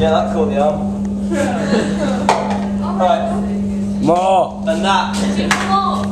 Yeah, that caught the arm. All right, More. and that.